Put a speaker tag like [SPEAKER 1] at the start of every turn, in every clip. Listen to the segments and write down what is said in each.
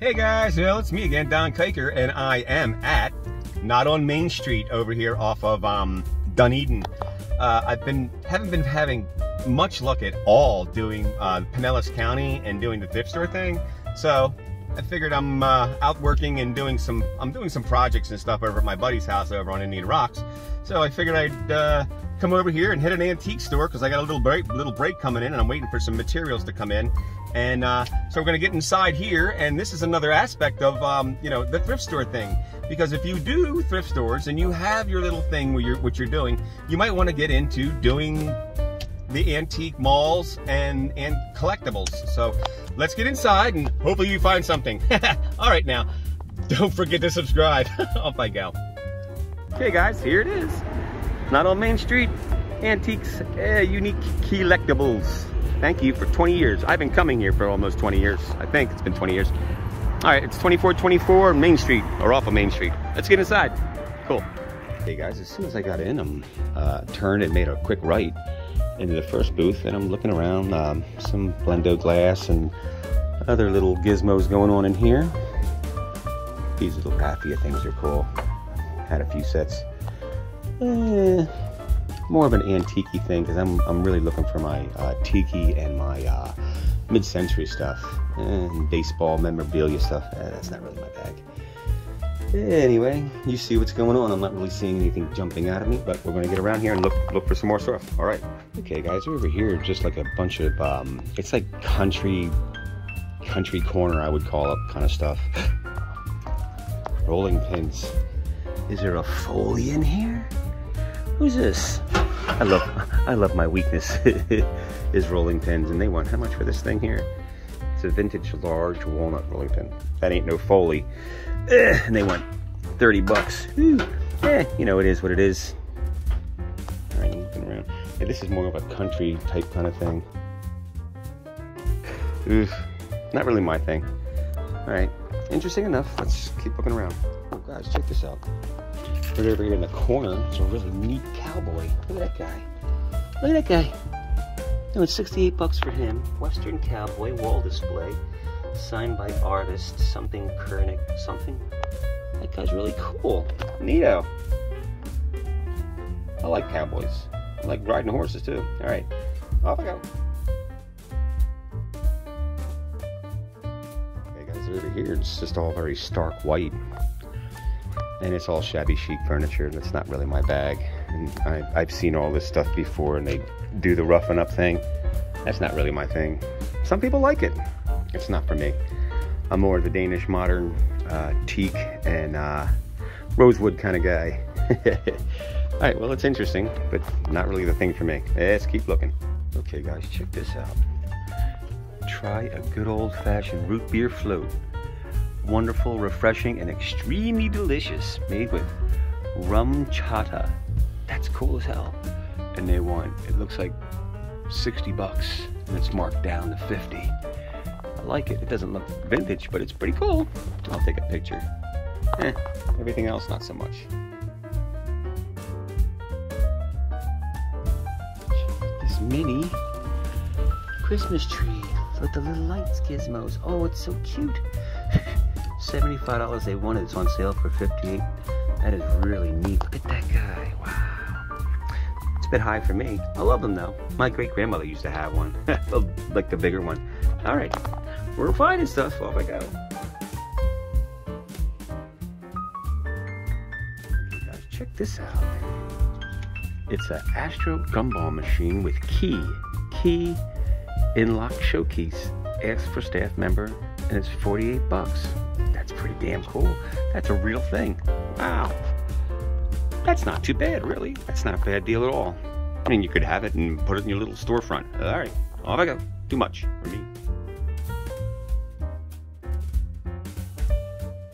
[SPEAKER 1] Hey guys, well, it's me again, Don Kiker, and I am at, Knot on Main Street over here off of um, Dunedin. Uh, I've been, haven't been having much luck at all doing uh, Pinellas County and doing the thrift store thing. So I figured I'm uh, out working and doing some, I'm doing some projects and stuff over at my buddy's house over on Indian Rocks. So I figured I'd uh, come over here and hit an antique store because I got a little break, little break coming in and I'm waiting for some materials to come in. And uh, so we're gonna get inside here and this is another aspect of, um, you know, the thrift store thing. Because if you do thrift stores and you have your little thing where you're, what you're doing, you might wanna get into doing the antique malls and, and collectibles. So let's get inside and hopefully you find something. All right now, don't forget to subscribe. Off I go. Okay guys, here it is. Knot on Main Street. Antiques, uh, unique collectibles. Thank you for 20 years. I've been coming here for almost 20 years. I think it's been 20 years. All right, it's 2424 Main Street, or off of Main Street. Let's get inside. Cool. Hey guys, as soon as I got in, I'm uh, turned and made a quick right into the first booth, and I'm looking around. Um, some Blendo glass and other little gizmos going on in here. These little raffia things are cool. Had a few sets. Eh, more of an antique thing because I'm, I'm really looking for my uh, tiki and my uh, mid-century stuff and baseball memorabilia stuff. Eh, that's not really my bag. Anyway, you see what's going on. I'm not really seeing anything jumping out of me, but we're going to get around here and look look for some more stuff. All right. Okay, guys, we're over here, just like a bunch of, um, it's like country, country corner, I would call it, kind of stuff. Rolling pins. Is there a Foley in here? Who's this? I love I love my weakness is rolling pins and they want how much for this thing here? It's a vintage large walnut rolling pin. That ain't no Foley. Ugh, and they want 30 bucks. Eh, you know it is what it is. Alright, I'm looking around. This is more of a country type kind of thing. Oof. Not really my thing. Alright. Interesting enough. Let's keep looking around. Oh guys, check this out. Right over here in the corner, it's a really neat cowboy. Look at that guy. Look at that guy. It was 68 bucks for him. Western cowboy wall display. Signed by artist, something Kernick, something. That guy's really cool. Neato. I like cowboys. I like riding horses too. Alright, off I go. Okay guys, over here it's just all very stark white and it's all shabby chic furniture that's not really my bag. And I, have seen all this stuff before and they do the roughing up thing. That's not really my thing. Some people like it. It's not for me. I'm more of the danish modern uh, teak and uh, rosewood kind of guy. All right well it's interesting but not really the thing for me. Let's keep looking. Okay guys check this out. Try a good old-fashioned root beer float wonderful, refreshing, and extremely delicious, made with RumChata. That's cool as hell. And they want, it looks like 60 bucks, and it's marked down to 50. I like it. It doesn't look vintage, but it's pretty cool. I'll take a picture. Eh, everything else, not so much. This mini Christmas tree with the little lights gizmos. Oh, it's so cute. $75 they wanted. It's on sale for 58 That is really neat. Look at that guy. Wow. It's a bit high for me. I love them though. My great grandmother used to have one. like the bigger one. Alright. We're finding stuff. Off I go. Guys, check this out. It's an Astro gumball machine with key. Key in lock showcase. Ask for staff member and it's 48 bucks pretty damn cool. That's a real thing. Wow. That's not too bad, really. That's not a bad deal at all. I mean, you could have it and put it in your little storefront. All right, off I go. Too much for me.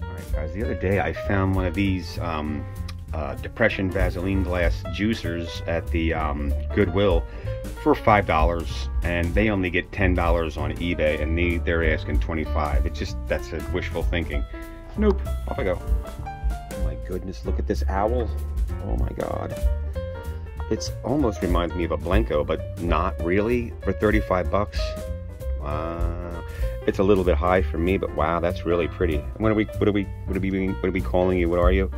[SPEAKER 1] All right, guys. The other day, I found one of these um, uh, Depression Vaseline glass juicers at the um, Goodwill for five dollars and they only get ten dollars on ebay and they, they're asking 25 it's just that's a wishful thinking nope off i go oh my goodness look at this owl oh my god it's almost reminds me of a Blenko but not really for 35 bucks wow It's a little bit high for me, but wow, that's really pretty. What are we? What are we? What are we? What are we calling you? What are you?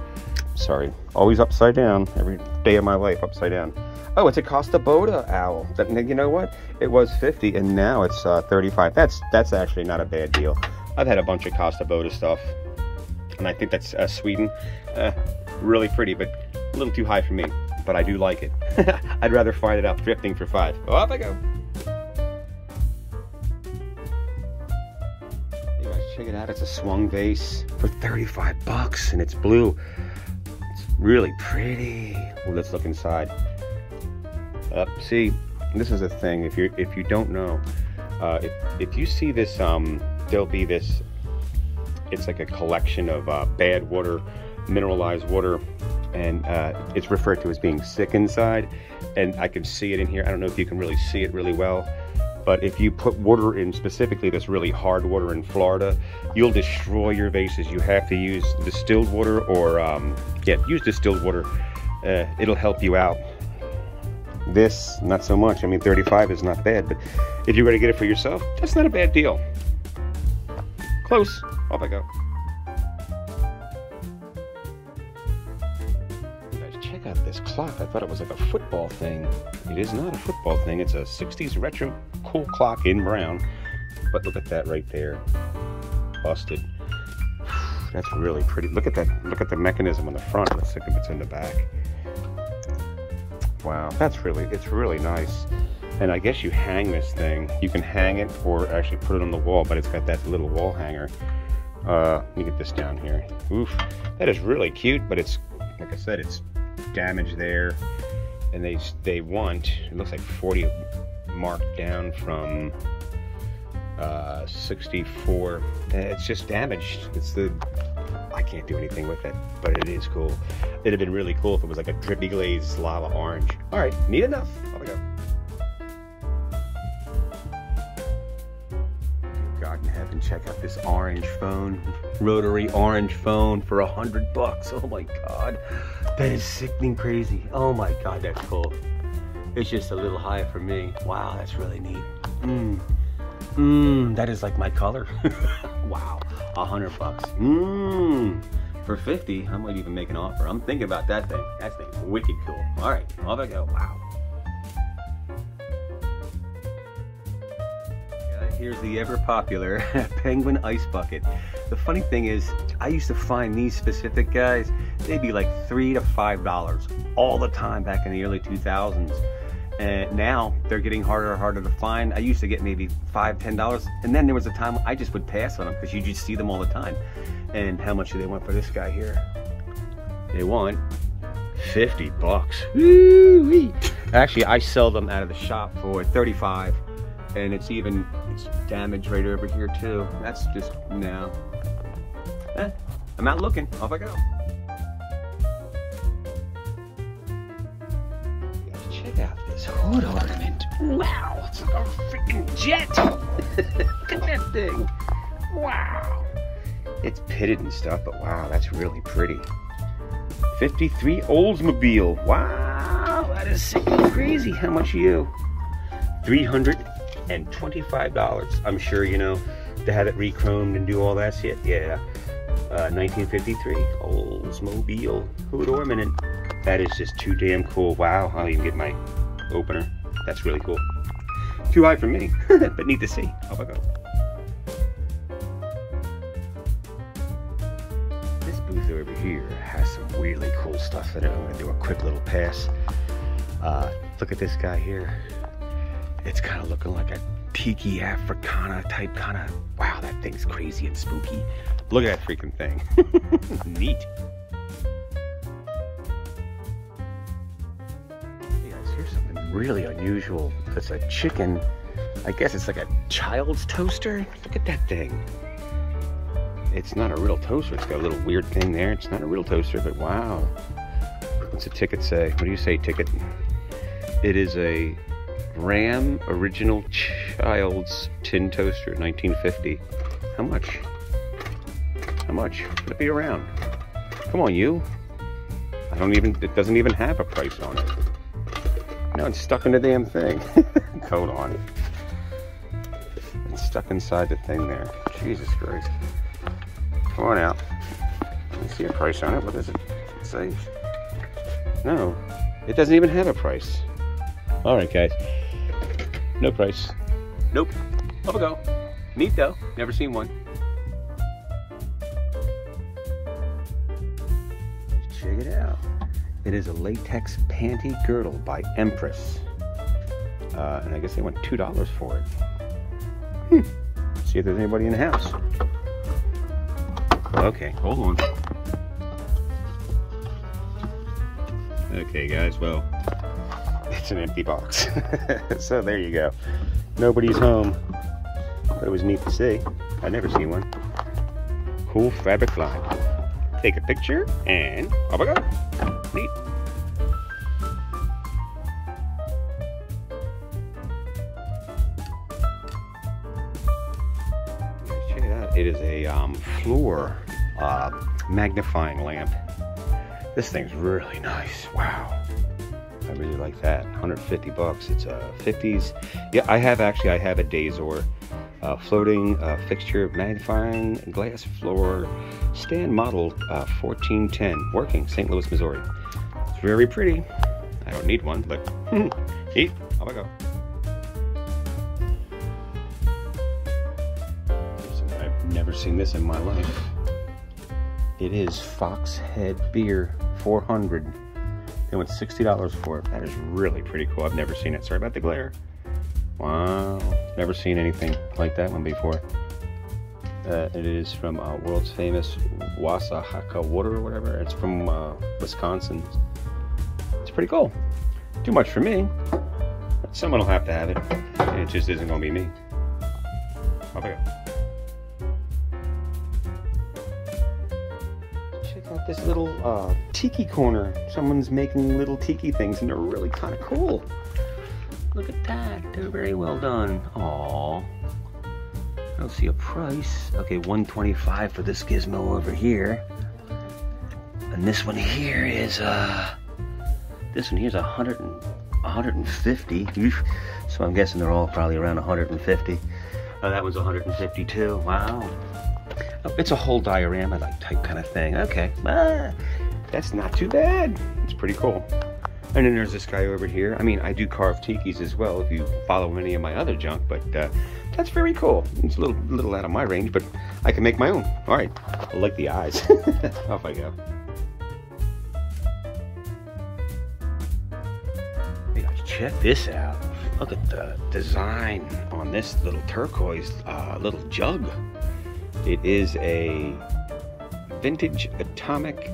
[SPEAKER 1] Sorry, always upside down. Every day of my life, upside down. Oh, it's a Kosta Boda owl. That, you know what? It was 50 and now it's uh, 35. That's that's actually not a bad deal. I've had a bunch of Kosta Boda stuff, and I think that's uh, Sweden. Uh, really pretty, but a little too high for me. But I do like it. I'd rather find it out thrifting for five. Off I go. You guys, check it out. It's a swung vase for 35 bucks, and it's blue. It's really pretty. Well, let's look inside. Uh, see, this is a thing. If you if you don't know, uh, if if you see this, um, there'll be this. It's like a collection of uh, bad water, mineralized water, and uh, it's referred to as being sick inside. And I can see it in here. I don't know if you can really see it really well, but if you put water in specifically this really hard water in Florida, you'll destroy your vases. You have to use distilled water or um, yeah, use distilled water. Uh, it'll help you out this, not so much. I mean, 35 is not bad, but if you're going to get it for yourself, that's not a bad deal. Close. Off I go. Guys, check out this clock. I thought it was like a football thing. It is not a football thing. It's a 60s retro cool clock in brown. But look at that right there. Busted. That's really pretty. Look at that. Look at the mechanism on the front. Let's see if it's in the back. Wow, that's really, it's really nice. And I guess you hang this thing. You can hang it or actually put it on the wall, but it's got that little wall hanger. Uh, let me get this down here. Oof, that is really cute, but it's, like I said, it's damaged there. And they, they want, it looks like 40 marked down from uh, 64. It's just damaged. It's the I can't do anything with it, but it is cool. It'd have been really cool if it was like a drippy glazed lava orange. All right, neat enough. Off we go. God in heaven, check out this orange phone, rotary orange phone for a hundred bucks. Oh my God, that is sickening crazy. Oh my God, that's cool. It's just a little high for me. Wow, that's really neat. Mmm. Mmm, that is like my color. wow, a hundred bucks. Mmm, for 50, I might even make an offer. I'm thinking about that thing. That thing's wicked cool. All right, off I go. Wow. Here's the ever popular Penguin Ice Bucket. The funny thing is, I used to find these specific guys, they'd be like three to five dollars all the time back in the early 2000s and now they're getting harder and harder to find. I used to get maybe five, ten dollars, and then there was a time I just would pass on them because you just see them all the time. And how much do they want for this guy here? They want 50 bucks. Actually, I sell them out of the shop for 35, and it's even it's damaged right over here too. That's just no. Eh, I'm out looking. Off I go. Hood ornament. Wow, it's a freaking jet. Look at that thing. Wow. It's pitted and stuff, but wow, that's really pretty. 53 Oldsmobile. Wow, that is sick and crazy. How much are you? $325. I'm sure, you know, to have it rechromed and do all that shit. Yeah. Uh, 1953 Oldsmobile hood ornament. That is just too damn cool. Wow, I'll even get my opener. That's really cool. Too high for me, but neat to see. Off I go. This booth over here has some really cool stuff in it. I'm gonna do a quick little pass. Uh, look at this guy here. It's kind of looking like a tiki Africana type kind of, wow, that thing's crazy and spooky. Look at that freaking thing. Neat. Really unusual. It's a chicken. I guess it's like a child's toaster. Look at that thing. It's not a real toaster. It's got a little weird thing there. It's not a real toaster, but wow. What's the ticket say? What do you say, ticket? It is a Ram Original Child's Tin Toaster, 1950. How much? How much? Should it be around? Come on, you. I don't even, it doesn't even have a price on it. Now it's stuck in the damn thing. Hold on. It's stuck inside the thing there. Jesus Christ. Come on out. Let me see a price on it. What does it say? No, it doesn't even have a price. All right, guys. No price. Nope. Up we go. Neat though. Never seen one. It is a latex panty girdle by Empress. Uh, and I guess they want $2 for it. Hmm. See if there's anybody in the house. Okay, hold on. Okay, guys, well, it's an empty box. so there you go. Nobody's home. But it was neat to see. I've never seen one. Cool fabric line. Take a picture and off I go. Magnifying lamp. This thing's really nice. Wow. I really like that. 150 bucks. It's a 50s. Yeah, I have actually. I have a Dazor uh, floating uh, fixture magnifying glass floor stand model uh, 1410 working St. Louis, Missouri. It's very pretty. I don't need one, but. Off I go. I've never seen this in my life. It is Fox Head Beer 400. They went $60 for it. That is really pretty cool. I've never seen it. Sorry about the glare. Wow. Never seen anything like that one before. Uh, it is from uh, world's famous Wasahaka water or whatever. It's from uh, Wisconsin. It's pretty cool. Too much for me. Someone will have to have it. It just isn't going to be me. Off. This little uh, tiki corner. Someone's making little tiki things and they're really kind of cool. Look at that. They're very well done. Aww. I don't see a price. Okay, 125 for this gizmo over here. And this one here is uh this one here's a hundred and 150. So I'm guessing they're all probably around 150. Oh, that was 152. Wow. It's a whole diorama like type kind of thing. Okay. Ah, that's not too bad. It's pretty cool. And then there's this guy over here. I mean, I do carve tikis as well if you follow any of my other junk, but uh, that's very cool. It's a little, little out of my range, but I can make my own. All right, I like the eyes. Off I go. Check this out. Look at the design on this little turquoise uh, little jug. It is a vintage atomic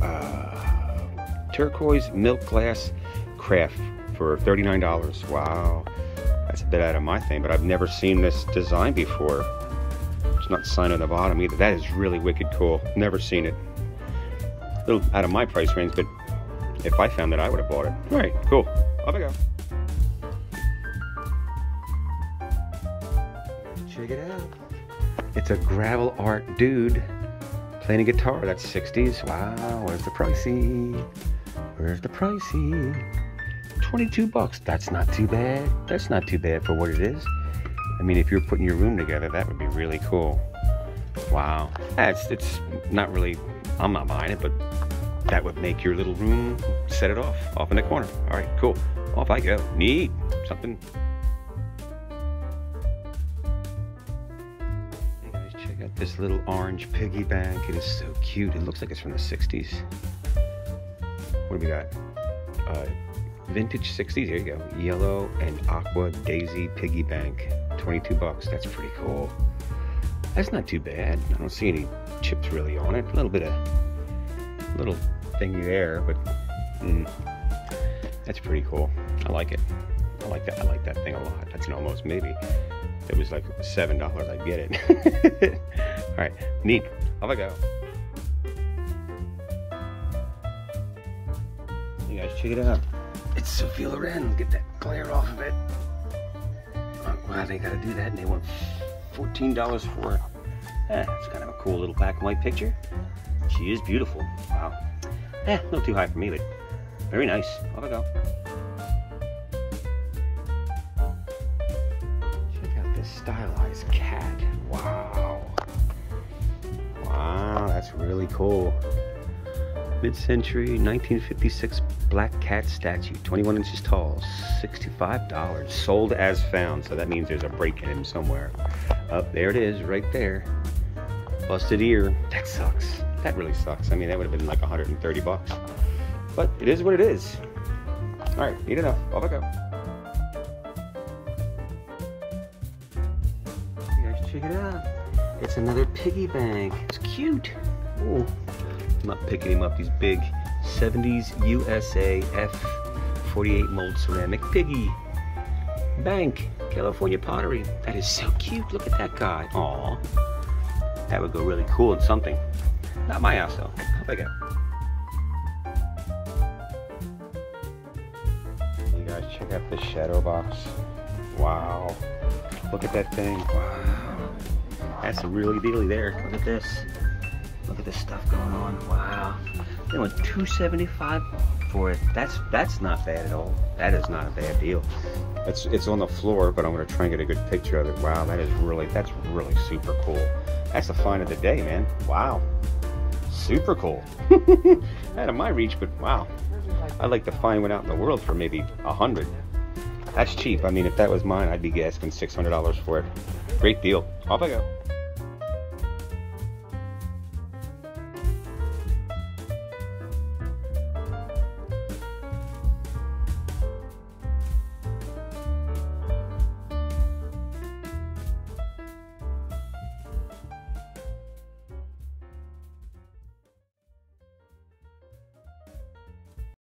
[SPEAKER 1] uh, turquoise milk glass craft for $39. Wow. That's a bit out of my thing, but I've never seen this design before. It's not signed on the bottom either. That is really wicked cool. Never seen it. A little out of my price range, but if I found it, I would have bought it. All right, cool. Off I go. Check it out. It's a gravel art dude playing a guitar. That's 60s. Wow, where's the pricey? Where's the pricey? 22 bucks. That's not too bad. That's not too bad for what it is. I mean, if you're putting your room together, that would be really cool. Wow. That's it's not really I'm not buying it, but that would make your little room set it off off in the corner. All right, cool. Off I go. Neat. Something this little orange piggy bank. It is so cute. It looks like it's from the 60s. What do we got? Uh, vintage 60s. Here you go. Yellow and aqua daisy piggy bank. 22 bucks. That's pretty cool. That's not too bad. I don't see any chips really on it. A little bit of little thingy there, but mm, that's pretty cool. I like it. I like that. I like that thing a lot. That's an almost maybe. It was like seven dollars, I'd get it. All right, neat. Off I go. You guys check it out. It's Sophia Loren. Get that glare off of it. Oh, wow, they gotta do that, and they want fourteen dollars for it. Eh, it's kind of a cool little black and white picture. She is beautiful. Wow. Eh, not too high for me, but very nice. Off I go. Check out this stylized cat. Wow. That's really cool. Mid-century 1956 black cat statue, 21 inches tall, $65. Sold as found, so that means there's a break in him somewhere. Up oh, there it is, right there. Busted ear. That sucks. That really sucks. I mean, that would have been like 130 bucks. But it is what it is. All right, eat enough. Off I go. You guys check it out. It's another piggy bank. It's cute. Ooh. I'm not picking him up. These big 70s USA F48 mold ceramic piggy bank. California pottery. That is so cute. Look at that guy. Aw. That would go really cool in something. Not my house though. How I go? You guys check out this shadow box. Wow. Look at that thing. Wow. That's a really dealy there. Look at this. Look at this stuff going on. Wow. They went 275 for it. That's that's not bad at all. That is not a bad deal. It's it's on the floor, but I'm gonna try and get a good picture of it. Wow, that is really that's really super cool. That's the find of the day, man. Wow. Super cool. out of my reach, but wow. I'd like to find one out in the world for maybe a hundred. That's cheap. I mean, if that was mine, I'd be asking $600 for it. Great deal. Off I go.